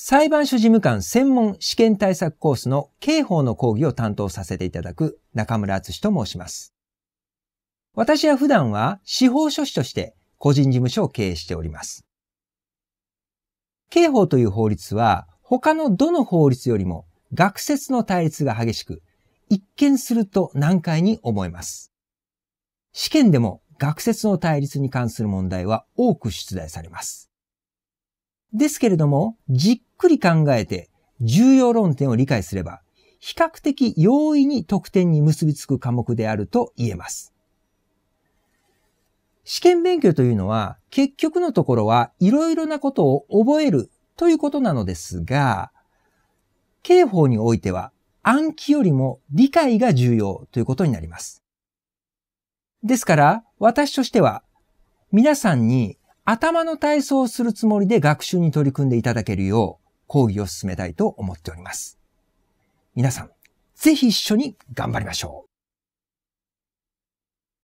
裁判所事務官専門試験対策コースの刑法の講義を担当させていただく中村敦と申します。私は普段は司法書士として個人事務所を経営しております。刑法という法律は他のどの法律よりも学説の対立が激しく、一見すると難解に思えます。試験でも学説の対立に関する問題は多く出題されます。ですけれども、じっくり考えて重要論点を理解すれば、比較的容易に得点に結びつく科目であると言えます。試験勉強というのは、結局のところはいろいろなことを覚えるということなのですが、刑法においては暗記よりも理解が重要ということになります。ですから、私としては、皆さんに頭の体操をするつもりで学習に取り組んでいただけるよう講義を進めたいと思っております。皆さん、ぜひ一緒に頑張りましょう。